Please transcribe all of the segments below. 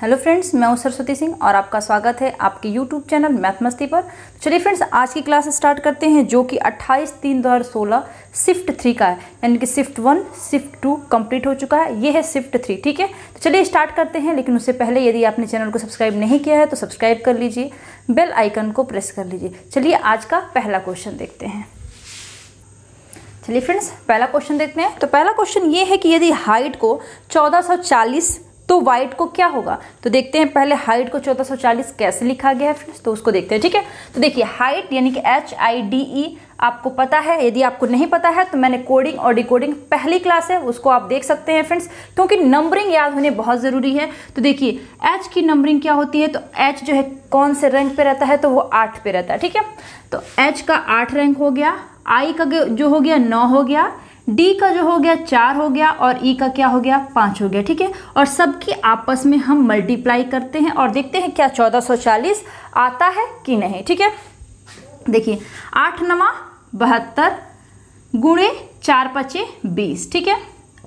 Hello friends, मैं हूँ सरस्वती सिंह और आपका स्वागत है आपके यूट्यूब चैनल मैथ मस्ती पर। चलिए फ्रेंड्स, आज की क्लास स्टार्ट करते हैं जो कि 28 तीन दो हज़ार सोलह शिफ्ट थ्री का है। यानी कि shift one, shift two complete हो चुका है। ये है शिफ्ट थ्री, ठीक है? तो चलिए स्टार्ट करते हैं, लेकिन उससे पहले यदि आपने चैनल को सब्सक्राइब नहीं किया है तो सब्सक्राइब कर लीजिए, बेल आइकन को प्रेस कर लीजिए। चलिए आज का पहला क्वेश्चन देखते हैं। चलिए फ्रेंड्स, पहला क्वेश्चन देखते हैं। तो पहला क्वेश्चन ये है कि यदि हाइट को 1440 तो वाइट को क्या होगा? तो देखते हैं पहले हाइट को 1440 कैसे लिखा गया है फ्रेंड्स तो उसको देखते हैं, ठीक है? तो देखिए हाइट यानी कि एच आई डी ई आपको पता है, यदि आपको नहीं पता है तो मैंने कोडिंग और डिकोडिंग पहली क्लास है, उसको आप देख सकते हैं फ्रेंड्स क्योंकि नंबरिंग याद होने बहुत ज़रूरी है। तो देखिए एच की नंबरिंग क्या होती है? तो एच जो है, कौन से रैंक पे रहता है? तो वो आठ पे रहता है, ठीक है? तो एच का आठ रैंक हो गया आई का जो हो गया, नौ हो गया डी का जो हो गया, चार हो गया और ई e का क्या हो गया, पाँच हो गया, ठीक है? और सबकी आपस में हम मल्टीप्लाई करते हैं और देखते हैं क्या चौदह सौ चालीस आता है कि नहीं, ठीक है? देखिए, आठ नवा बहत्तर गुणे चार पचे बीस, ठीक है?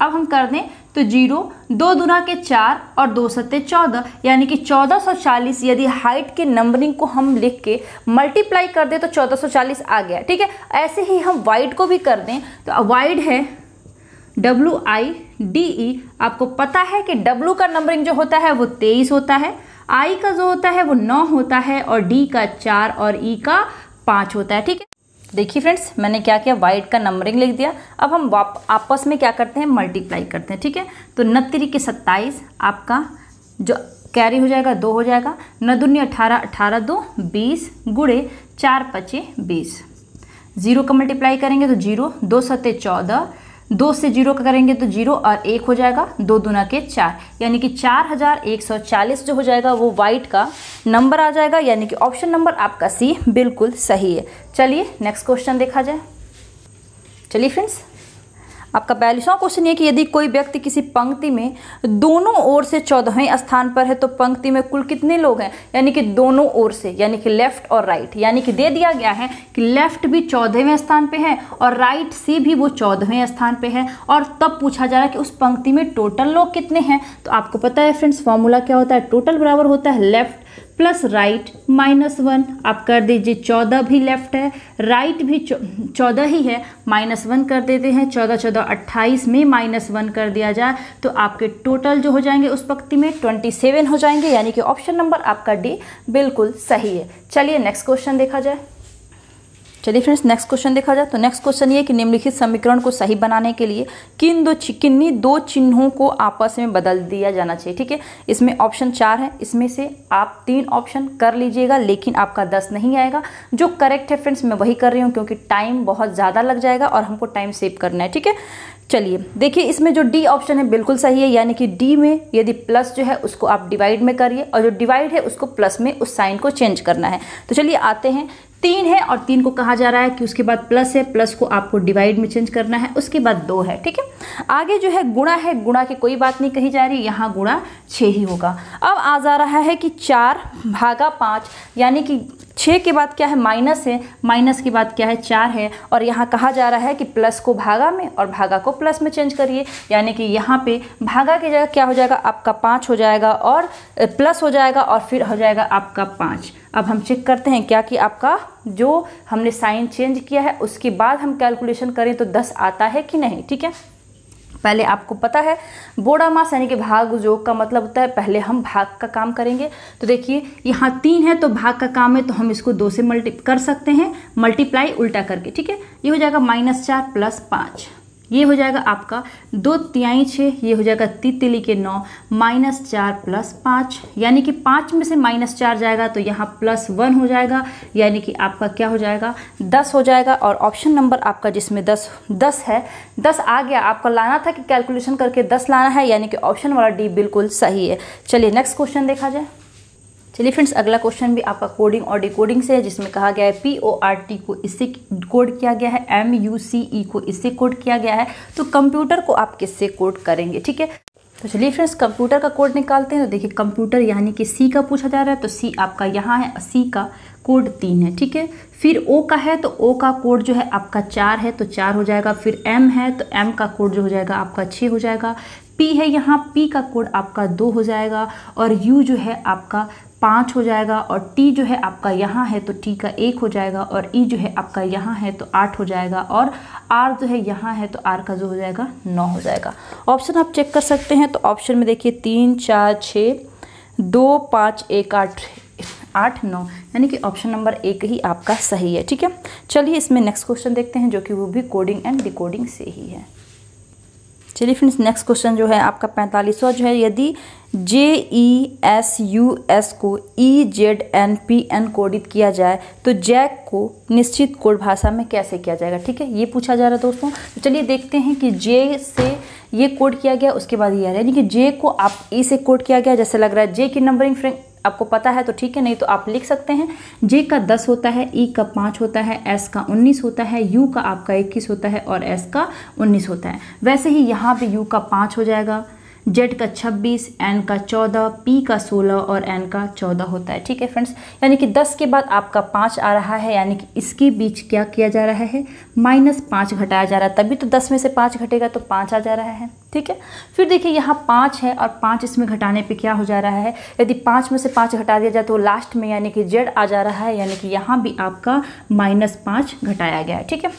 अब हम कर दें तो ज़ीरो, दो दुना के चार और दो सत्ते चौदह, यानी कि चौदह सौ चालीस यदि हाइट के नंबरिंग को हम लिख के मल्टीप्लाई कर दें तो चौदह सौ चालीस आ गया, ठीक है? ऐसे ही हम वाइड को भी कर दें तो वाइड है डब्ल्यू आई डी ई आपको पता है कि डब्ल्यू का नंबरिंग जो होता है वो तेईस होता है आई का जो होता है वो नौ होता है और डी का चार और ई का पाँच होता है, ठीक है? देखिए फ्रेंड्स मैंने क्या किया? वाइट का नंबरिंग लिख दिया। अब हम आपस में क्या करते हैं? मल्टीप्लाई करते हैं, ठीक है? तो नत्तरी के सत्ताईस, आपका जो कैरी हो जाएगा, दो हो जाएगा। न दुनिया अठारह अठारह दो, बीस गुड़े चार पचे बीस। ज़ीरो का मल्टीप्लाई करेंगे तो ज़ीरो दो सत्ते चौदह दो से ज़ीरो का करेंगे तो ज़ीरो और एक हो जाएगा, दो दुना के चार। यानी कि चार हज़ार एक सौ चालीस जो हो जाएगा, वो वाइट का नंबर आ जाएगा, यानी कि ऑप्शन नंबर आपका सी बिल्कुल सही है। चलिए नेक्स्ट क्वेश्चन देखा जाए। चलिए फ्रेंड्स आपका बयालीसवां क्वेश्चन ये कि यदि कोई व्यक्ति किसी पंक्ति में दोनों ओर से चौदहवें स्थान पर है तो पंक्ति में कुल कितने लोग हैं? यानी कि दोनों ओर से, यानी कि लेफ़्ट और राइट यानी कि दे दिया गया है कि लेफ़्ट भी चौदहवें स्थान पे है और राइट से भी वो चौदहवें स्थान पे है। और तब पूछा जा रहा है कि उस पंक्ति में टोटल लोग कितने हैं? तो आपको पता है फ्रेंड्स फॉर्मूला क्या होता है? टोटल बराबर होता है left plus right minus one. आप कर दीजिए चौदह भी लेफ़्ट है, राइट भी चौदह ही है, माइनस वन कर देते हैं। चौदह चौदह, अट्ठाईस में माइनस वन कर दिया जाए तो आपके टोटल जो हो जाएँगे उस पक्ति में ट्वेंटी सेवन हो जाएँगे, यानी कि ऑप्शन नंबर आपका डी बिल्कुल सही है। चलिए नेक्स्ट क्वेश्चन देखा जाए। चलिए फ्रेंड्स नेक्स्ट क्वेश्चन देखा जाए तो नेक्स्ट क्वेश्चन ये कि निम्नलिखित समीकरण को सही बनाने के लिए किन दो किन्नी दो चिन्हों को आपस में बदल दिया जाना चाहिए, ठीक है? इसमें ऑप्शन चार है, इसमें से आप तीन ऑप्शन कर लीजिएगा, लेकिन आपका दस नहीं आएगा। जो करेक्ट है फ्रेंड्स मैं वही कर रही हूँ क्योंकि टाइम बहुत ज़्यादा लग जाएगा और हमको टाइम सेव करना है, ठीक है? चलिए, देखिए, इसमें जो डी ऑप्शन है बिल्कुल सही है, यानी कि डी में यदि प्लस जो है उसको आप डिवाइड में करिए और जो डिवाइड है उसको प्लस में उस साइन को चेंज करना है। तो चलिए आते हैं तीन है और तीन को कहा जा रहा है कि उसके बाद प्लस है, प्लस को आपको डिवाइड में चेंज करना है, उसके बाद दो है, ठीक है? आगे जो है गुणा है, गुणा की कोई बात नहीं कही जा रही, यहाँ गुणा छः ही होगा। अब आ जा रहा है कि चार भागा पाँच, यानी कि छः के बाद क्या है? माइनस है। माइनस के बाद क्या है? चार है। और यहाँ कहा जा रहा है कि प्लस को भागा में और भागा को प्लस में चेंज करिए। यानी कि यहाँ पे भागा की जगह क्या हो जाएगा? आपका पाँच हो जाएगा और प्लस हो जाएगा और फिर हो जाएगा आपका पाँच। अब हम चेक करते हैं क्या कि आपका जो हमने साइन चेंज किया है, उसके बाद हम कैलकुलेशन करें तो दस आता है कि नहीं? ठीक है? पहले आपको पता है, बोड़ा मास यानी कि भाग योग का मतलब होता है पहले हम भाग का काम करेंगे। तो देखिए, यहाँ तीन है तो भाग का काम है तो हम इसको दो से मल्टी कर सकते हैं मल्टीप्लाई उल्टा करके, ठीक है? ये हो जाएगा माइनस चार प्लस पाँच। ये हो जाएगा आपका दो तिहाई छः ये हो जाएगा तितली के नौ, माइनस चार प्लस पाँच। यानी कि पाँच में से माइनस चार जाएगा तो यहाँ प्लस वन हो जाएगा। यानी कि आपका क्या हो जाएगा? दस हो जाएगा। और ऑप्शन नंबर आपका जिसमें दस दस है, दस आ गया। आपको लाना था कि कैलकुलेशन करके दस लाना है? यानी कि ऑप्शन वाला डी बिल्कुल सही है। चलिए नेक्स्ट क्वेश्चन देखा जाए। चलिए फ्रेंड्स अगला क्वेश्चन भी आपका कोडिंग और डिकोडिंग से है, जिसमें कहा गया है पी ओ आर टी को इससे कोड किया गया है एम यू सी ई को इससे कोड किया गया है तो कंप्यूटर को आप किससे कोड करेंगे, ठीक है? तो चलिए फ्रेंड्स कंप्यूटर का कोड निकालते हैं तो देखिए कंप्यूटर यानी कि सी का पूछा जा रहा है तो सी आपका यहाँ है सी का कोड तीन है, ठीक है? फिर ओ का है तो ओ का कोड जो है आपका चार है तो चार हो जाएगा, फिर एम है तो एम का कोड जो हो जाएगा आपका छः हो जाएगा पी है यहाँ पी का कोड आपका दो हो जाएगा, और यू जो है आपका पाँच हो जाएगा और टी जो है आपका यहाँ है तो टी का एक हो जाएगा और ई जो है आपका यहाँ है तो आठ हो जाएगा और आर जो है यहाँ है तो आर का जो हो जाएगा नौ हो जाएगा। ऑप्शन आप चेक कर सकते हैं तो ऑप्शन में देखिए तीन, चार छः दो, पाँच, एक, आठ आठ, नौ, यानी कि ऑप्शन नंबर एक ही आपका सही है, ठीक है? चलिए इसमें नेक्स्ट क्वेश्चन देखते हैं जो कि वो भी कोडिंग एंड डिकोडिंग से ही है। चलिए फ्रेंड्स नेक्स्ट क्वेश्चन जो है आपका पैंतालीसवा जो है, यदि J E S U S को E Z N P N कोडित किया जाए तो जैक को निश्चित कोड भाषा में कैसे किया जाएगा? ठीक है, ये पूछा जा रहा है दोस्तों। तो चलिए देखते हैं कि जे से ये कोड किया गया, उसके बाद ये आ रहा है यानी कि जे को आप ई से कोड किया गया, जैसे लग रहा है जे की नंबरिंग फ्रेंड आपको पता है तो ठीक है, नहीं तो आप लिख सकते हैं। जे का दस होता है ई का पाँच होता है एस का उन्नीस होता है यू का आपका इक्कीस होता है और एस का उन्नीस होता है। वैसे ही यहाँ पर यू का पाँच हो जाएगा। जेड का 26, एन का 14, पी का 16 और एन का 14 होता है। ठीक है फ्रेंड्स? यानी कि 10 के बाद आपका 5 आ रहा है यानी कि इसके बीच क्या किया जा रहा है? माइनस पाँच घटाया जा रहा है। तभी तो 10 में से 5 घटेगा तो 5 आ जा रहा है। ठीक है? फिर देखिए यहाँ पाँच है और पाँच इसमें घटाने पे क्या हो जा रहा है? यदि पाँच में से पाँच घटा दिया जाए तो लास्ट में यानी कि जेड आ जा रहा है यानी कि यहाँ भी आपका माइनस पाँच घटाया गया है। ठीक है?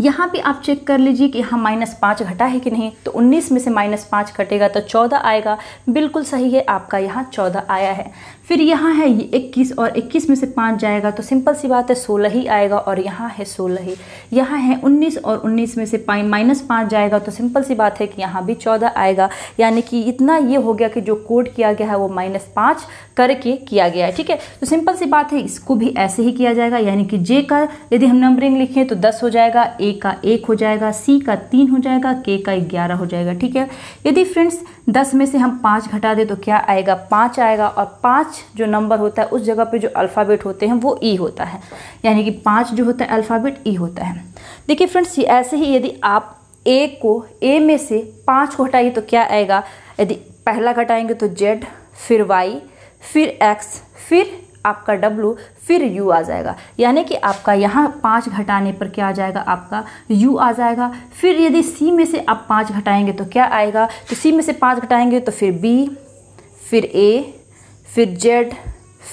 यहाँ पे आप चेक कर लीजिए कि यहाँ माइनस पाँच घटा है कि नहीं। तो उन्नीस में से माइनस पाँच घटेगा तो चौदह आएगा। बिल्कुल सही है, आपका यहाँ चौदह आया है। फिर यहाँ है ये इक्कीस और इक्कीस में से पाँच जाएगा तो सिंपल सी बात है, सोलह ही आएगा और यहाँ है सोलह ही। यहाँ है उन्नीस और उन्नीस में से पाँच, माइनस पाँच जाएगा तो सिंपल सी बात है कि यहाँ भी चौदह आएगा। यानी कि इतना ये हो गया कि जो कोड किया गया है, वो माइनस पाँच करके किया गया है, ठीक है? तो सिंपल सी बात है, इसको भी ऐसे ही किया जाएगा, यानी कि जे का यदि हम नंबरिंग लिखें तो दस हो जाएगा, ए का एक हो जाएगा, सी का तीन हो जाएगा, के का ग्यारह हो जाएगा, ठीक है? यदि फ्रेंड्स, दस में से हम पाँच घटा दें तो क्या आएगा? पाँच आएगा और पाँच जो नंबर होता है, उस जगह पे जो अल्फ़ाबेट होते हैं, वो ई होता है। यानी कि पाँच जो होता है, अल्फ़ाबेट ई होता है। देखिए फ्रेंड्स ऐसे ही यदि आप ए को, ए में से पाँच को हटाइए तो क्या आएगा? यदि पहला घटाएँगे तो जेड, फिर वाई, फिर एक्स, फिर आपका डब्लू, फिर यू आ जाएगा। यानी कि आपका यहाँ पाँच घटाने पर क्या आ जाएगा? आपका यू आ जाएगा। फिर यदि सी में से आप पाँच घटाएँगे तो क्या आएगा? तो सी में से पाँच घटाएँगे तो फिर बी, फिर ए फिर जेड,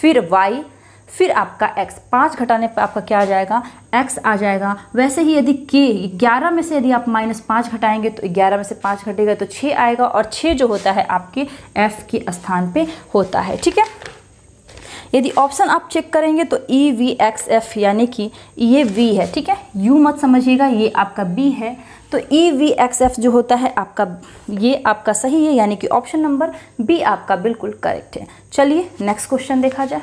फिर वाई, फिर आपका एक्स पाँच घटाने पर आपका क्या आ जाएगा? एक्स आ जाएगा। वैसे ही यदि के, ग्यारह में से यदि आप माइनस पाँच घटाएँगे तो ग्यारह में से पाँच घटेगा तो छः आएगा और छः जो होता है आपके एफ़ के स्थान पे होता है, ठीक है? यदि ऑप्शन आप चेक करेंगे तो ई वी एक्स एफ़ यानी कि ये वी है, ठीक है? यू मत समझिएगा, ये आपका बी है। तो ई वी एक्स एफ़ जो होता है आपका, ये आपका सही है, यानी कि ऑप्शन नंबर बी आपका बिल्कुल करेक्ट है। चलिए नेक्स्ट क्वेश्चन देखा जाए।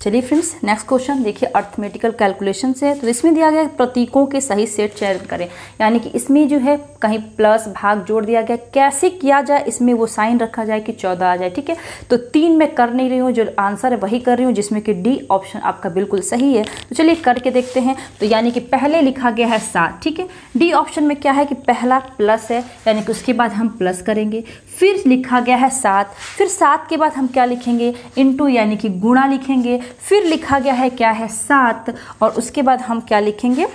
चलिए फ्रेंड्स नेक्स्ट क्वेश्चन देखिए अर्थमेटिकल कैलकुलेशन से तो इसमें दिया गया प्रतीकों के सही सेट चयन करें। यानी कि इसमें जो है, कहीं प्लस भाग जोड़ दिया गया, कैसे किया जाए, इसमें वो साइन रखा जाए कि चौदह आ जाए, ठीक है? तो तीन में कर नहीं रही हूँ, जो आंसर है वही कर रही हूँ, जिसमें कि डी ऑप्शन आपका बिल्कुल सही है। तो चलिए करके देखते हैं। तो यानी कि पहले लिखा गया है सात, ठीक है? डी ऑप्शन में क्या है कि पहला प्लस है, यानी कि उसके बाद हम प्लस करेंगे। फिर लिखा गया है सात। फिर सात के बाद हम क्या लिखेंगे? इंटू यानी कि गुणा लिखेंगे। फिर लिखा गया है क्या है? सात। और उसके बाद हम क्या लिखेंगे?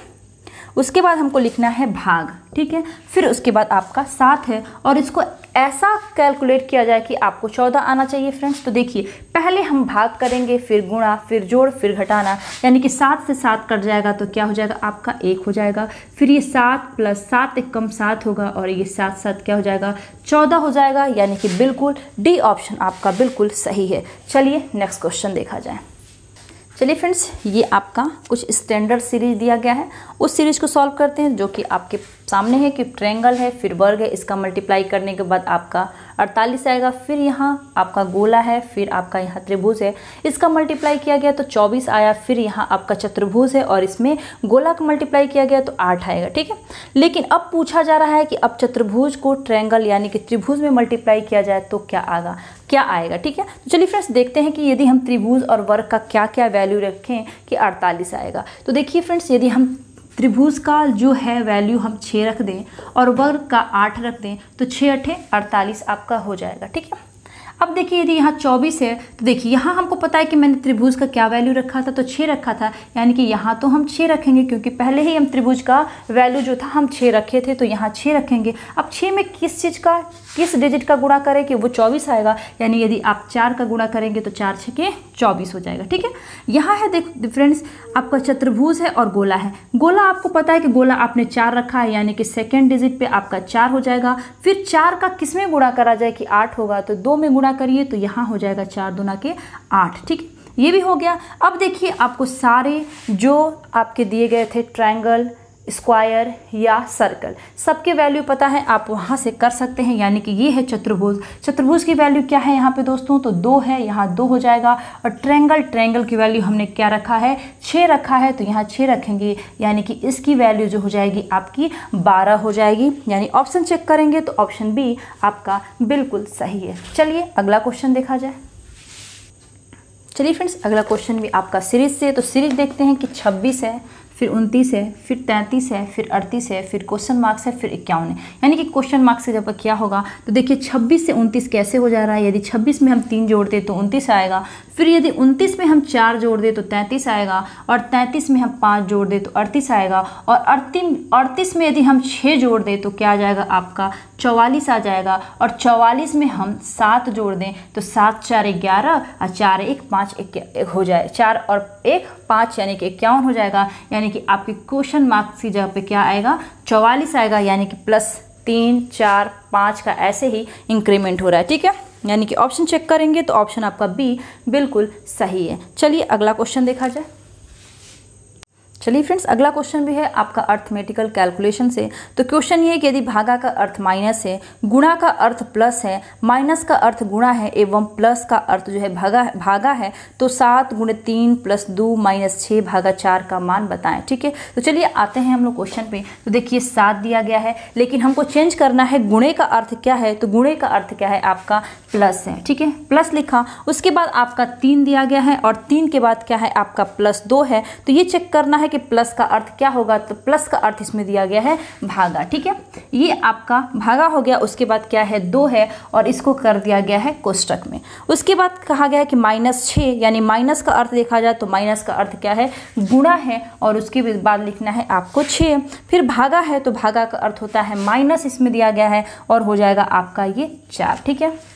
उसके बाद हमको लिखना है भाग। ठीक है? फिर उसके बाद आपका सात है। और इसको ऐसा कैलकुलेट किया जाए कि आपको चौदह आना चाहिए फ्रेंड्स तो देखिए, पहले हम भाग करेंगे, फिर गुणा, फिर जोड़, फिर घटाना। यानी कि सात से सात कट जाएगा तो क्या हो जाएगा? आपका एक हो जाएगा। फिर ये सात प्लस सात एक कम सात होगा और ये सात सात क्या हो जाएगा? चौदह हो जाएगा। यानी कि बिल्कुल डी ऑप्शन आपका बिल्कुल सही है। चलिए नेक्स्ट क्वेश्चन देखा जाए। चलिए फ्रेंड्स ये आपका कुछ स्टैंडर्ड सीरीज़ दिया गया है। उस सीरीज़ को सॉल्व करते हैं जो कि आपके सामने है कि ट्रेंगल है, फिर वर्ग है, इसका मल्टीप्लाई करने के बाद आपका 48 आएगा, फिर यहाँ आपका गोला है, फिर आपका यहाँ त्रिभुज है। इसका मल्टीप्लाई किया गया तो 24 आया, फिर यहाँ आपका चतुर्भुज है और इसमें गोला का मल्टीप्लाई किया गया तो 8 आएगा, ठीक है? लेकिन अब पूछा जा रहा है कि अब चतुर्भुज को ट्रैंगल यानी कि त्रिभुज में मल्टीप्लाई किया जाए तो क्या आगा, क्या आएगा, ठीक है? तो चलिए फ्रेंड्स देखते हैं कि यदि हम त्रिभुज और वर्ग का क्या क्या वैल्यू रखें कि अड़तालीस आएगा। तो देखिए फ्रेंड्स यदि हम त्रिभुज का जो है वैल्यू हम छः रख दें और वर्ग का आठ रख दें तो छः अठे अड़तालीस आपका हो जाएगा, ठीक है? अब देखिए यदि यहाँ चौबीस है तो देखिए यहाँ हमको पता है कि मैंने त्रिभुज का क्या वैल्यू रखा था तो छः रखा था। यानी कि यहाँ तो हम छः रखेंगे, क्योंकि पहले ही हम त्रिभुज का वैल्यू जो था, हम छः रखे थे तो यहाँ छः रखेंगे। अब छः में किस चीज़ का, किस डिजिट का गुणा करें कि वो चौबीस आएगा? यानी यदि आप चार का गुणा करेंगे तो चार छः के चौबीस हो जाएगा, ठीक है? यहाँ है देख फ्रेंड्स आपका चतुर्भुज है और गोला है। गोला आपको पता है कि गोला आपने चार रखा है, यानी कि सेकेंड डिजिट पर आपका चार हो जाएगा। फिर चार का किसमें गुणा करा जाए कि आठ होगा तो दो में करिए तो यहाँ हो जाएगा चार दुना के आठ, ठीक? ये भी हो गया। अब देखिए आपको सारे जो आपके दिए गए थे ट्रायंगल स्क्वायर या सर्कल। सबके वैल्यू पता है, आप वहाँ से कर सकते हैं, यानी कि ये है चतुर्भुज। चतुर्भुज की वैल्यू क्या है यहाँ पे दोस्तों? तो दो है, यहाँ दो हो जाएगा। और ट्रेंगल ट्रेंगल की वैल्यू हमने क्या रखा है? छः रखा है तो यहाँ छः रखेंगे, यानी कि इसकी वैल्यू जो हो जाएगी आपकी बारह हो जाएगी। यानी ऑप्शन चेक करेंगे तो ऑप्शन बी आपका बिल्कुल सही है। चलिए, अगला क्वेश्चन देखा जाए। चलिए फ्रेंड्स, अगला क्वेश्चन भी आपका सीरीज़ से तो सीरीज़ देखते हैं कि 26 है। फिर उनतीस है, फिर तैंतीस है, फिर अड़तीस है, फिर क्वेश्चन मार्क्स है, फिर इक्यावन है। यानी कि क्वेश्चन मार्क्स से जब क्या होगा तो देखिए छब्बीस से उनतीस कैसे हो जा रहा है? यदि छब्बीस में हम तीन जोड़ते तो उनतीस आएगा। फिर यदि उनतीस में हम चार जोड़ दे तो तैंतीस आएगा। और तैंतीस में हम पाँच जोड़ दे तो अड़तीस आएगा। और अड़तीस अड़तीस में यदि हम छः जोड़ दें तो क्या आ जाएगा आपका? चौवालीस आ जाएगा। और चौवालीस में हम सात जोड़ दें तो सात, चार ग्यारह, और चार एक, पाँच एक हो जाए, चार और एक, पाँच यानी कि इक्यावन हो जाएगा। यानी कि आपके क्वेश्चन मार्क्स की जगह पे क्या आएगा? चौवालीस आएगा, यानी कि प्लस तीन, चार, पाँच का ऐसे ही इंक्रीमेंट हो रहा है, ठीक है? यानी कि ऑप्शन चेक करेंगे तो ऑप्शन आपका बी बिल्कुल सही है। चलिए अगला क्वेश्चन देखा जाए। चलिए फ्रेंड्स अगला क्वेश्चन भी है आपका अर्थमेटिकल कैलकुलेशन से। तो क्वेश्चन ये है कि यदि भागा का अर्थ माइनस है, गुणा का अर्थ प्लस है माइनस का अर्थ गुणा है एवं प्लस का अर्थ जो है भागा भागा है तो सात गुणे तीन प्लस दो माइनस छः भागा चार का मान बताएँ, ठीक है? तो चलिए आते हैं हम लोग क्वेश्चन पे। तो देखिए, सात दिया गया है, लेकिन हमको चेंज करना है, गुणे का अर्थ क्या है तो गुणे का अर्थ क्या है, आपका प्लस है, ठीक है? प्लस लिखा, उसके बाद आपका तीन दिया गया है और तीन के बाद क्या है, आपका प्लस दो है। तो ये चेक करना है कि प्लस का अर्थ क्या होगा तो प्लस का अर्थ इसमें दिया गया है भागा, ठीक है? ये आपका भागा हो गया, उसके बाद क्या है? दो है, और इसको कर दिया गया है कोष्टक में। उसके बाद कहा गया है कि माइनस छः यानी माइनस का अर्थ देखा जाए तो माइनस का अर्थ क्या है? गुणा है, और उसके बाद लिखना है आपको छः फिर भागा है तो भागा का अर्थ होता है माइनस, इसमें दिया गया है, और हो जाएगा आपका ये चार, ठीक है?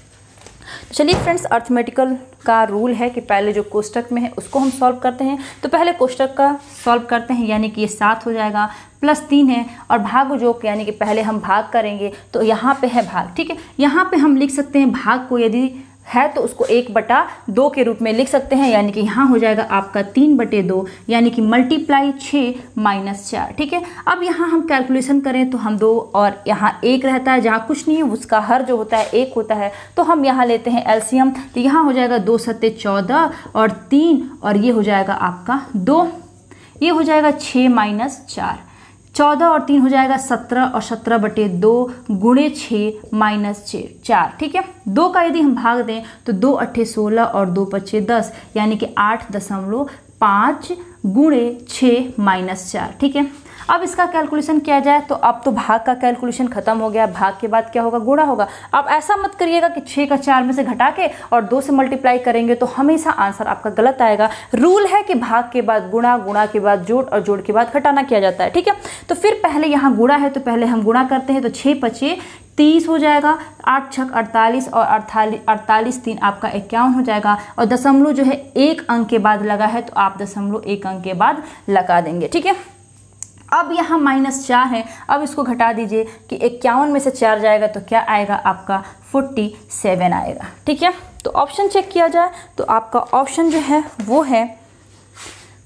चलिए फ्रेंड्स अर्थमेटिकल का रूल है कि पहले जो कोष्टक में है, उसको हम सॉल्व करते हैं। तो पहले कोष्टक का सॉल्व करते हैं, यानी कि ये सात हो जाएगा प्लस तीन है, और भाग जो, यानी कि पहले हम भाग करेंगे तो यहाँ पे है भाग, ठीक है? यहाँ पे हम लिख सकते हैं भाग को यदि है तो उसको एक बटा दो के रूप में लिख सकते हैं, यानी कि यहाँ हो जाएगा आपका तीन बटे दो, यानी कि मल्टीप्लाई छः माइनस चार, ठीक है? अब यहाँ हम कैलकुलेशन करें तो हम दो और यहाँ एक रहता है, जहाँ कुछ नहीं है, उसका हर जो होता है, एक होता है। तो हम यहाँ लेते हैं एल्सियम तो यहाँ हो जाएगा दो सत्ते चौदह और तीन, और ये हो जाएगा आपका दो। ये हो जाएगा छः माइनस चार। चौदह और तीन हो जाएगा सत्रह और सत्रह बटे दो गुणे छः माइनस छः चार, ठीक है? दो का यदि हम भाग दें तो दो अट्ठे सोलह और दो पच्चे दस, यानी कि आठ दशमलव पाँच गुणे छः माइनस चार, ठीक है? अब इसका कैलकुलेशन किया जाए तो अब तो भाग का कैलकुलेशन खत्म हो गया, भाग के बाद क्या होगा? गुणा होगा। अब ऐसा मत करिएगा कि छः का चार में से घटा के और दो से मल्टीप्लाई करेंगे तो हमेशा आंसर आपका गलत आएगा। रूल है कि भाग के बाद गुणा गुणा के बाद जोड़ और जोड़ के बाद घटाना किया जाता है, ठीक है? तो फिर पहले यहाँ गुणा है तो पहले हम गुणा करते हैं तो छः पचे तीस हो जाएगा। आठ छक अड़तालीस और अड़तालीस अड़तालीस तीन आपका इक्यावन हो जाएगा। और दशमलव जो है एक अंक के बाद लगा है तो आप दशमलव एक अंक के बाद लगा देंगे, ठीक है? अब यहाँ माइनस चार है। अब इसको घटा दीजिए कि इक्यावन में से चार जाएगा तो क्या आएगा? आपका फोर्टी सेवन आएगा। ठीक है? तो ऑप्शन चेक किया जाए तो आपका ऑप्शन जो है, वो है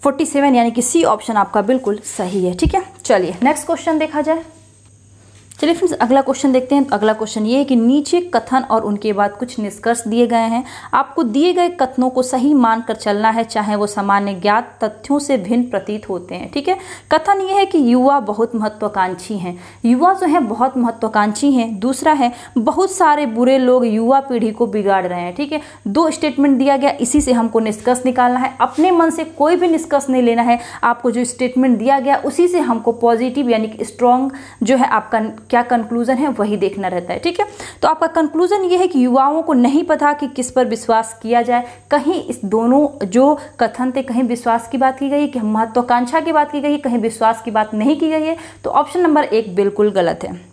फोर्टी सेवन यानी कि सी ऑप्शन आपका बिल्कुल सही है। ठीक है? चलिए नेक्स्ट क्वेश्चन देखा जाए। चलिए फ्रेंड्स अगला क्वेश्चन देखते हैं। तो अगला क्वेश्चन ये है कि नीचे कथन और उनके बाद कुछ निष्कर्ष दिए गए हैं। आपको दिए गए कथनों को सही मानकर चलना है, चाहे वो सामान्य ज्ञात तथ्यों से भिन्न प्रतीत होते हैं, ठीक है? कथन ये है कि युवा बहुत महत्वाकांक्षी हैं। युवा जो है, बहुत महत्वाकांक्षी हैं। दूसरा है, बहुत सारे बुरे लोग युवा पीढ़ी को बिगाड़ रहे हैं, ठीक है? दो स्टेटमेंट दिया गया, इसी से हमको निष्कर्ष निकालना है। अपने मन से कोई भी निष्कर्ष नहीं लेना है। आपको जो स्टेटमेंट दिया गया, उसी से हमको पॉजिटिव यानी कि स्ट्रॉन्ग जो है आपका क्या कंक्लूजन है, वही देखना रहता है, ठीक है? तो आपका कंक्लूजन ये है कि युवाओं को नहीं पता कि किस पर विश्वास किया जाए। कहीं इस दोनों जो कथन थे, कहीं विश्वास की बात की गई कि महत्वाकांक्षा की बात की गई कहीं विश्वास की बात नहीं की गई है तो ऑप्शन नंबर एक बिल्कुल गलत है।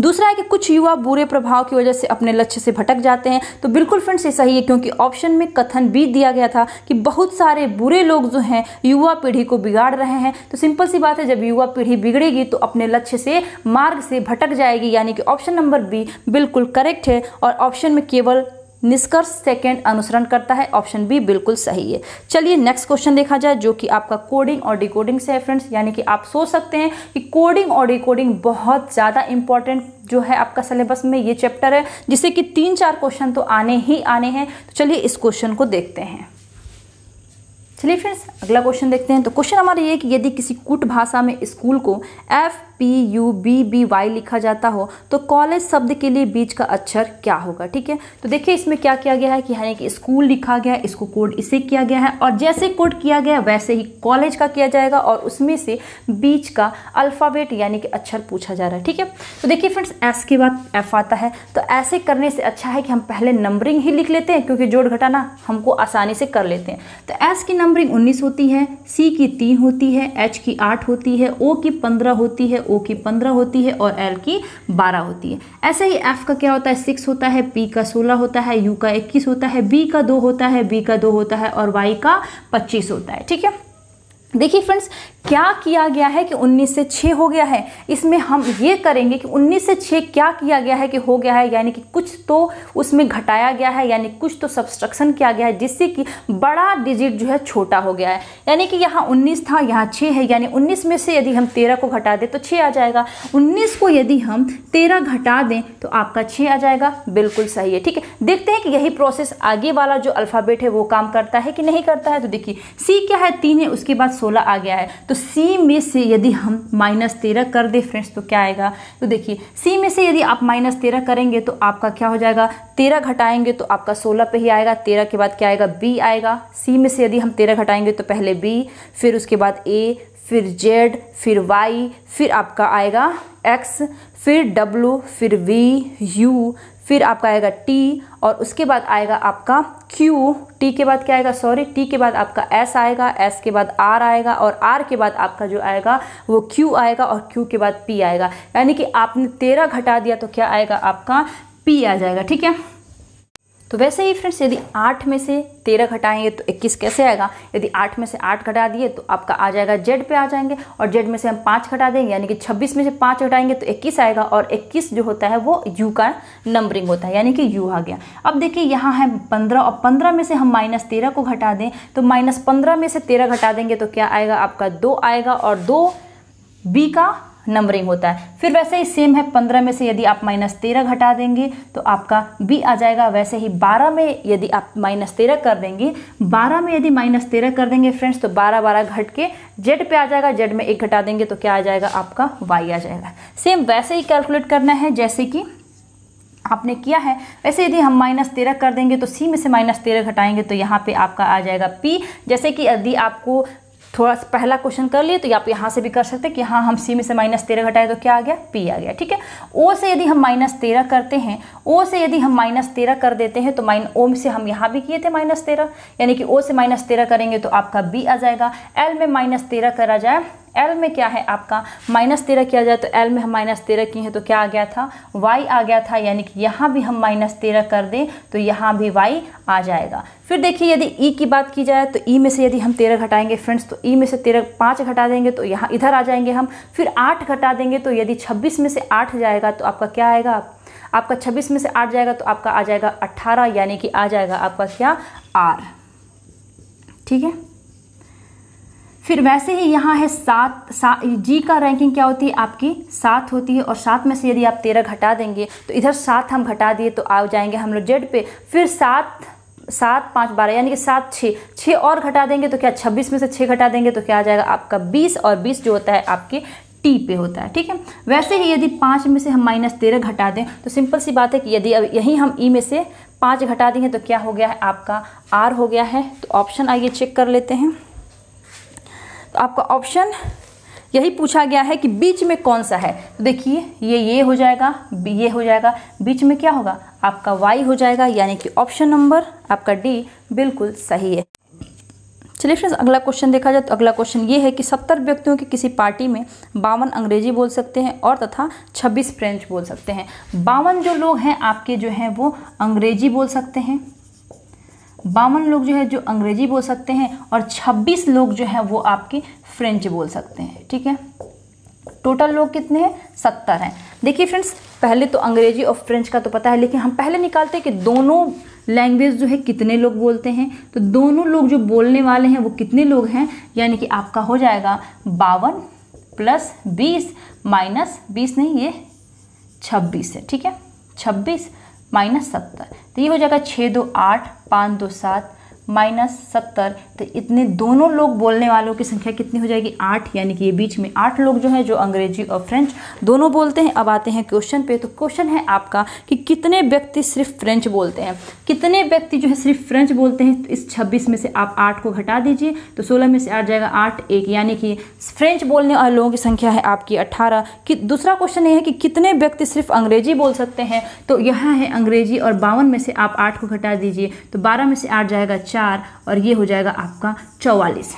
दूसरा है कि कुछ युवा बुरे प्रभाव की वजह से अपने लक्ष्य से भटक जाते हैं। तो बिल्कुल फ्रेंड्स, ये सही है, क्योंकि ऑप्शन में कथन भी दिया गया था कि बहुत सारे बुरे लोग जो हैं, युवा पीढ़ी को बिगाड़ रहे हैं। तो सिंपल सी बात है, जब युवा पीढ़ी बिगड़ेगी तो अपने लक्ष्य से, मार्ग से भटक जाएगी। यानी कि ऑप्शन नंबर बी बिल्कुल करेक्ट है और ऑप्शन में केवल निष्कर्ष सेकेंड अनुसरण करता है, ऑप्शन बी बिल्कुल सही है। चलिए नेक्स्ट क्वेश्चन देखा जाए, जो कि आपका कोडिंग और डिकोडिंग से है फ्रेंड्स यानी कि आप सोच सकते हैं कि कोडिंग और डिकोडिंग बहुत ज़्यादा इंपॉर्टेंट जो है आपका सिलेबस में ये चैप्टर है जिससे कि तीन चार क्वेश्चन तो आने ही आने हैं। तो चलिए इस क्वेश्चन को देखते हैं। चलिए फ्रेंड्स अगला क्वेश्चन देखते हैं। तो क्वेश्चन हमारा ये कि यदि किसी कुट भाषा में स्कूल को F P U B B Y लिखा जाता हो तो कॉलेज शब्द के लिए बीच का अक्षर क्या होगा, ठीक है? तो देखिए, इसमें क्या किया गया है कि यानी कि स्कूल लिखा गया है, इसको कोड इसे किया गया है, और जैसे कोड किया गया वैसे ही कॉलेज का किया जाएगा, और उसमें से बीच का अल्फ़ाबेट यानी कि अक्षर पूछा जा रहा है, ठीक है? तो देखिए फ्रेंड्स, एस के बाद एफ़ आता है तो ऐसे करने से अच्छा है कि हम पहले नंबरिंग ही लिख लेते हैं, क्योंकि जोड़ घटाना हमको आसानी से कर लेते हैं। तो एस की नंबरिंग उन्नीस होती है, सी की तीन होती है, एच की आठ होती है, ओ की पंद्रह होती है ओ की पंद्रह होती है और एल की बारह होती है। ऐसे ही एफ़ का क्या होता है? सिक्स होता है पी का सोलह होता है यू का इक्कीस होता है बी का दो होता है बी का दो होता है और वाई का पच्चीस होता है, ठीक है? देखिए फ्रेंड्स क्या किया गया है कि 19 से 6 हो गया है? इसमें हम ये करेंगे कि 19 से 6 क्या किया गया है कि हो गया है? यानी कि कुछ तो उसमें घटाया गया है, यानी कुछ तो सब्सट्रक्शन किया गया है, जिससे कि बड़ा डिजिट जो है छोटा हो गया है। यानी कि यहाँ 19 था, यहाँ 6 है। यानी 19 में से यदि हम 13 को घटा दें तो 6 आ जाएगा। 19 को यदि हम 13 घटा दें तो आपका 6 आ जाएगा। बिल्कुल सही है, ठीक है? देखते हैं कि यही प्रोसेस आगे वाला जो अल्फ़ाबेट है वो काम करता है कि नहीं करता है। तो देखिए सी क्या है? तीन है, उसके बाद सोलह आ गया है तो सी में से यदि हम माइनस तेरह कर दे फ्रेंड्स तो क्या आएगा? तो देखिए सी में से यदि आप माइनस तेरह करेंगे तो आपका क्या हो जाएगा? तेरह घटाएँगे तो आपका सोलह पे ही आएगा। तेरह के बाद क्या आएगा? बी आएगा। सी में से यदि हम तेरह घटाएँगे तो पहले बी फिर उसके बाद ए फिर जेड फिर वाई फिर आपका आएगा एक्स फिर डब्लू फिर वी यू फिर आपका आएगा टी और उसके बाद आएगा आपका क्यू टी के बाद क्या आएगा? सॉरी टी के बाद आपका एस आएगा एस के बाद आर आएगा और आर के बाद आपका जो आएगा वो क्यू आएगा और क्यू के बाद पी आएगा। यानी कि आपने तेरह घटा दिया तो क्या आएगा? आपका पी आ जाएगा, ठीक है? तो वैसे ही फ्रेंड्स यदि आठ में से तेरह घटाएँगे तो इक्कीस कैसे आएगा? यदि आठ में से आठ घटा दिए तो आपका आ जाएगा जेड पे आ जाएँगे और जेड में से हम पाँच घटा देंगे, यानी कि छब्बीस में से पाँच घटाएँगे तो इक्कीस आएगा और इक्कीस जो होता है वो यू का नंबरिंग होता है, यानी कि यू आ गया। अब देखिए, यहाँ है पंद्रह और पंद्रह में से हम माइनस तेरह को घटा दें तो माइनस पंद्रह में से तेरह घटा देंगे तो क्या आएगा? आपका दो आएगा और दो बी का नंबरिंग होता है। फिर वैसे ही सेम है, पंद्रह में से यदि आप माइनस तेरह घटा देंगे तो आपका बी आ जाएगा। वैसे ही बारह में यदि आप माइनस तेरह कर देंगे, बारह में यदि माइनस तेरह कर देंगे फ्रेंड्स तो बारह बारह घट के जेड पे आ जाएगा। जेड में एक घटा देंगे तो क्या आ जाएगा? आपका वाई आ जाएगा। सेम वैसे ही कैलकुलेट करना है, जैसे कि आपने किया है। वैसे यदि हम माइनस तेरह कर देंगे तो सी में से माइनस तेरह घटाएँगे तो यहाँ पे आपका आ जाएगा पी जैसे कि यदि आपको थोड़ा सा पहला क्वेश्चन कर लिए तो आप यहाँ से भी कर सकते हैं कि हाँ हम सी में से माइनस तेरह घटाए तो क्या आ गया? पी आ गया, ठीक है? ओ से यदि हम माइनस तेरह करते हैं ओ से यदि हम माइनस तेरह कर देते हैं तो माइन ओ से हम यहाँ भी किए थे माइनस तेरह। यानी कि ओ से माइनस तेरह करेंगे तो आपका बी आ जाएगा। एल में माइनस तेरह करा जाए एल में क्या है आपका? माइनस तेरह किया जाए तो एल में हम माइनस तेरह किए हैं तो क्या आ गया था? वाई आ गया था, यानी कि यहाँ भी हम माइनस तेरह कर दें तो यहाँ भी वाई आ जाएगा। फिर देखिए, यदि ई की बात की जाए तो ई में से यदि हम तेरह घटाएँगे फ्रेंड्स तो ई में से तेरह पाँच घटा देंगे तो यहाँ इधर आ जाएँगे हम। फिर आठ घटा देंगे तो यदि छब्बीस में से आठ जाएगा तो आपका क्या आएगा? आपका छब्बीस में से आठ जाएगा तो आपका आ जाएगा अट्ठारह यानी कि आ जाएगा आपका क्या? आर ठीक है? फिर वैसे ही यहाँ है सात, सा, जी का रैंकिंग क्या होती है? आपकी सात होती है और सात में से यदि आप तेरह घटा देंगे तो इधर सात हम घटा दिए तो आ जाएँगे हम लोग जेड पे। फिर सात सात, पाँच, बारह, यानी कि सात, छः छः और घटा देंगे तो क्या छब्बीस में से छः घटा देंगे तो क्या आ जाएगा आपका बीस और बीस जो होता है आपके टी पे होता है, ठीक है? वैसे ही यदि पाँच में से हम माइनस तेरह घटा दें तो सिंपल सी बात है कि यदि अब यहीं हम ई में से पाँच घटा देंगे तो क्या हो गया है? आपका आर हो गया है तो ऑप्शन आइए चेक कर लेते हैं। तो आपका ऑप्शन यही पूछा गया है कि बीच में कौन सा है। तो देखिए, ये ये हो जाएगा ये हो जाएगा। बीच में क्या होगा? आपका वाई हो जाएगा, यानी कि ऑप्शन नंबर आपका डी बिल्कुल सही है। चलिए फ्रेंड्स अगला क्वेश्चन देखा जाए तो अगला क्वेश्चन ये है कि सत्तर व्यक्तियों की किसी पार्टी में बावन अंग्रेज़ी बोल सकते हैं और तथा छब्बीस फ्रेंच बोल सकते हैं। बावन जो लोग हैं, आपके जो हैं, वो अंग्रेज़ी बोल सकते हैं। बावन लोग जो है, जो अंग्रेज़ी बोल सकते हैं और छब्बीस लोग जो है, वो आपके फ्रेंच बोल सकते हैं, ठीक है? टोटल लोग कितने हैं? सत्तर हैं। देखिए फ्रेंड्स, पहले तो अंग्रेज़ी और फ्रेंच का तो पता है, लेकिन हम पहले निकालते हैं कि दोनों लैंग्वेज जो है, कितने लोग बोलते हैं। तो दोनों लोग जो बोलने वाले हैं, वो कितने लोग हैं? यानी कि आपका हो जाएगा बावन प्लस बीस माइनस बीस नहीं, ये छब्बीस है, ठीक है? छब्बीस माइनस सत्तर। तो ये हो जाएगा छः दो आठ पाँच दो सात माइनस सत्तर तो इतने दोनों लोग बोलने वालों की संख्या कितनी हो जाएगी? आठ, यानी कि ये बीच में आठ लोग जो हैं, जो अंग्रेज़ी और फ्रेंच दोनों बोलते हैं। अब आते हैं क्वेश्चन पे तो क्वेश्चन है आपका कि कितने व्यक्ति सिर्फ़ फ्रेंच बोलते हैं? कितने व्यक्ति जो है सिर्फ़ फ्रेंच बोलते हैं? तो इस छब्बीस में से आप आठ को घटा दीजिए तो सोलह में से आठ जाएगा आठ, एक, यानी कि फ्रेंच बोलने वाले लोगों की संख्या है आपकी अट्ठारह कि दूसरा क्वेश्चन ये है कि कितने व्यक्ति सिर्फ़ अंग्रेज़ी बोल सकते हैं? तो यहाँ है अंग्रेज़ी और बावन में से आप आठ को घटा दीजिए तो बारह में से आठ जाएगा चार और ये हो जाएगा आपका चौवालीस।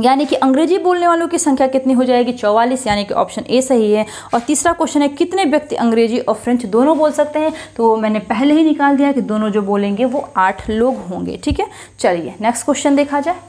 यानी कि अंग्रेज़ी बोलने वालों की संख्या कितनी हो जाएगी? चौवालीस, यानी कि ऑप्शन ए सही है। और तीसरा क्वेश्चन है, कितने व्यक्ति अंग्रेज़ी और फ्रेंच दोनों बोल सकते हैं? तो मैंने पहले ही निकाल दिया कि दोनों जो बोलेंगे, वो आठ लोग होंगे, ठीक है? चलिए नेक्स्ट क्वेश्चन देखा जाए।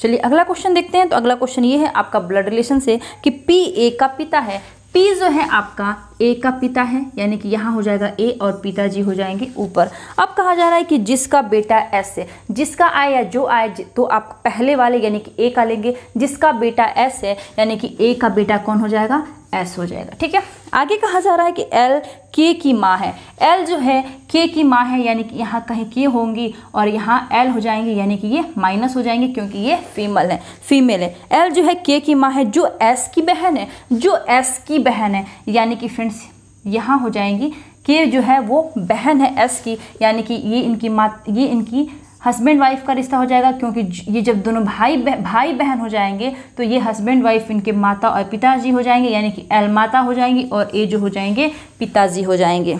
चलिए, अगला क्वेश्चन देखते हैं। तो अगला क्वेश्चन ये है आपका ब्लड रिलेशन से कि पी ए का पिता है। पी जो है आपका ए का पिता है, यानी कि यहाँ हो जाएगा ए और पिताजी हो जाएँगे ऊपर। अब कहा जा रहा है कि जिसका बेटा एस है, जिसका आए या जो आए तो आप पहले वाले यानी कि ए का लेंगे, जिसका बेटा एस है, यानी कि ए का बेटा कौन हो जाएगा? एस हो जाएगा, ठीक है? आगे कहा जा रहा है कि एल के की माँ है। एल जो है के की माँ है, यानी कि यहाँ कहीं के होंगी और यहाँ एल हो जाएँगे, यानी कि ये माइनस हो जाएँगे क्योंकि ये फीमेल है फीमेल है। एल जो है के की माँ है, जो एस की बहन है, जो एस की बहन है, यानी कि फ्रेंड्स यहाँ हो जाएँगी। के जो है, वो बहन है एस की, यानी कि ये इनकी माँ, ये इनकी हस्बैंड वाइफ का रिश्ता हो जाएगा क्योंकि ये जब दोनों भाई बह, भाई बहन हो जाएँगे तो ये हस्बैंड वाइफ इनके माता और पिताजी हो जाएँगे यानी कि एल माता हो जाएँगी और ए जो हो जाएँगे पिताजी हो जाएँगे।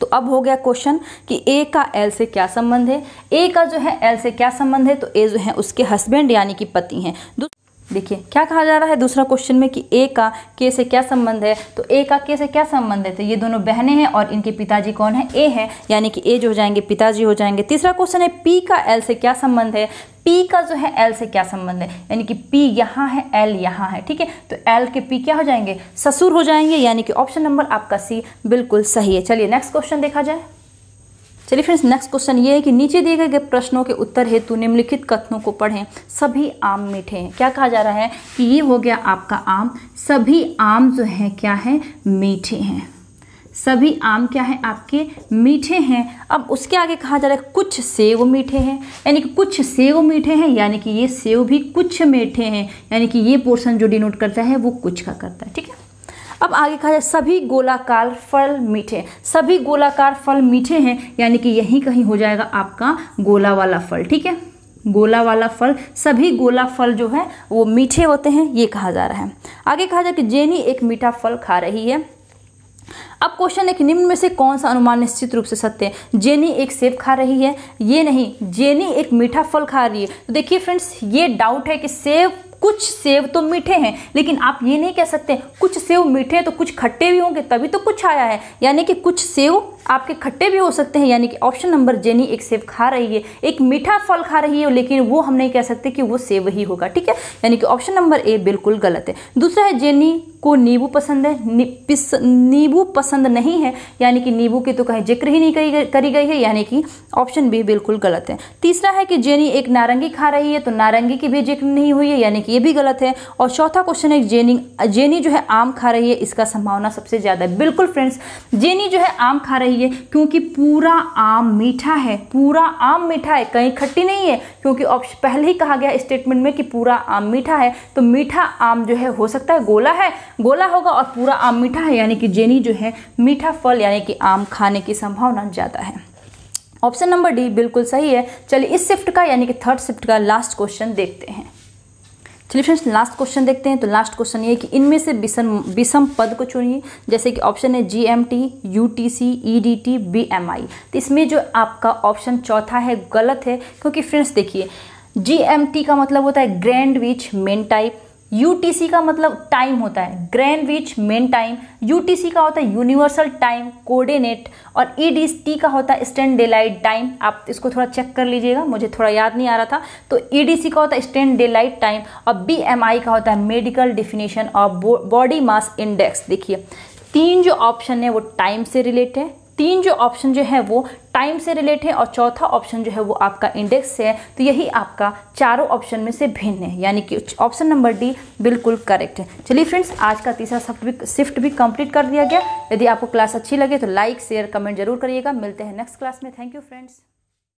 तो अब हो गया क्वेश्चन कि ए का एल से क्या संबंध है? ए का जो है एल से क्या संबंध है? तो ए जो है उसके हस्बैंड यानी कि पति हैं। देखिए, क्या कहा जा रहा है दूसरा क्वेश्चन में कि ए का के से क्या संबंध है? तो ए का के से क्या संबंध है? तो ये दोनों बहनें हैं और इनके पिताजी कौन है? ए है, यानी कि ए जो हो जाएँगे, पिताजी हो जाएँगे। तीसरा क्वेश्चन है पी का एल से क्या संबंध है? पी का जो है एल से क्या संबंध है? यानी कि पी यहाँ है एल यहाँ है, ठीक है? तो एल के पी क्या हो जाएँगे? ससुर हो जाएँगे, यानी कि ऑप्शन नंबर आपका सी बिल्कुल सही है। चलिए नेक्स्ट क्वेश्चन देखा जाए। चलिए फ्रेंड्स नेक्स्ट क्वेश्चन ये है कि नीचे दिए गए प्रश्नों के उत्तर हेतु निम्नलिखित कथनों को पढ़ें। सभी आम मीठे हैं। क्या कहा जा रहा है कि ये हो गया आपका आम। सभी आम जो है, क्या है? मीठे हैं। सभी आम क्या है? आपके मीठे हैं। अब उसके आगे कहा जा रहा है, कुछ सेव मीठे हैं। यानी कि कुछ सेव मीठे हैं, यानी कि ये सेव भी कुछ मीठे हैं। यानी कि ये पोर्शन जो डिनोट करता है, वो कुछ का करता है, ठीक है? अब आगे कहा जाए, सभी गोलाकार फल मीठे सभी गोलाकार फल मीठे हैं, यानी कि यहीं कहीं हो जाएगा आपका गोला वाला फल, ठीक है? गोला वाला फल, सभी गोला फल जो है, वो मीठे होते हैं, ये कहा जा रहा है। आगे कहा जाए कि जेनी एक मीठा फल खा रही है। अब क्वेश्चन है कि निम्न में से कौन सा अनुमान निश्चित रूप से सत्य है? जेनी एक सेब खा रही है, ये नहीं, जेनी एक मीठा फल खा रही है। तो देखिए फ्रेंड्स, ये डाउट है कि सेब कुछ सेव तो मीठे हैं, लेकिन आप ये नहीं कह सकते, कुछ सेव मीठे हैं तो कुछ खट्टे भी होंगे, तभी तो कुछ आया है। यानी कि कुछ सेव आपके खट्टे भी हो सकते हैं, यानी कि ऑप्शन नंबर जेनी एक सेब खा रही है, एक मीठा फल खा रही है, लेकिन वो हम नहीं कह सकते कि वो सेब ही होगा, ठीक है? यानी कि ऑप्शन नंबर ए बिल्कुल गलत है। दूसरा है, जेनी को नींबू पसंद है नींबू पसंद नहीं है, यानी कि नींबू की तो कहीं ज़िक्र ही नहीं करी करी गई है, यानी कि ऑप्शन बी बिल्कुल गलत है। तीसरा है कि जेनी एक नारंगी खा रही है तो नारंगी की भी ज़िक्र नहीं हुई है, यानी कि ये भी गलत है। और चौथा क्वेश्चन है, जेनी जेनी जो है आम खा रही है, इसका संभावना सबसे ज़्यादा है। बिल्कुल फ्रेंड्स जेनी जो है आम खा रही है क्योंकि पूरा आम मीठा है। पूरा आम मीठा है, कहीं खट्टी नहीं है, क्योंकि ऑप्शन पहले ही कहा गया स्टेटमेंट में कि पूरा आम मीठा है तो मीठा आम जो है हो सकता है गोला है। गोला होगा और पूरा आम मीठा है, यानी कि जेनी जो है मीठा फल, यानी कि आम खाने की संभावना ज़्यादा है। ऑप्शन नंबर डी बिल्कुल सही है। चलिए इस शिफ्ट का, यानी कि थर्ड शिफ्ट का लास्ट क्वेश्चन देखते हैं। चलिए फ्रेंड्स लास्ट क्वेश्चन देखते हैं। तो लास्ट क्वेश्चन ये कि इनमें से विषम विषम पद को चुनिए। जैसे कि ऑप्शन है G M T U T C E D T B M I तो इसमें जो आपका ऑप्शन चौथा है, गलत है। क्योंकि फ्रेंड्स देखिए जी एम टी का मतलब होता है Greenwich mean type UTC का मतलब टाइम होता है। Greenwich mean time UTC का होता है यूनिवर्सल टाइम कोऑर्डिनेट और ईडीटी का होता है स्टैंड डे लाइट टाइम आप इसको थोड़ा चेक कर लीजिएगा, मुझे थोड़ा याद नहीं आ रहा था। तो ईडीसी का होता है स्टैंड डे लाइट टाइम और बीएमआई का होता है medical definition of body mass index देखिए, तीन जो ऑप्शन है वो टाइम से रिलेटेड तीन जो ऑप्शन जो है वो टाइम से रिलेट है और चौथा ऑप्शन जो है वो आपका इंडेक्स से है। तो यही आपका चारों ऑप्शन में से भिन्न है। यानी कि ऑप्शन नंबर डी बिल्कुल करेक्ट है। चलिए फ्रेंड्स आज का तीसरा शिफ्ट भी शिफ्ट भी कंप्लीट कर दिया गया। यदि आपको क्लास अच्छी लगे तो लाइक शेयर कमेंट ज़रूर करिएगा। मिलते हैं नेक्स्ट क्लास में। Thank you friends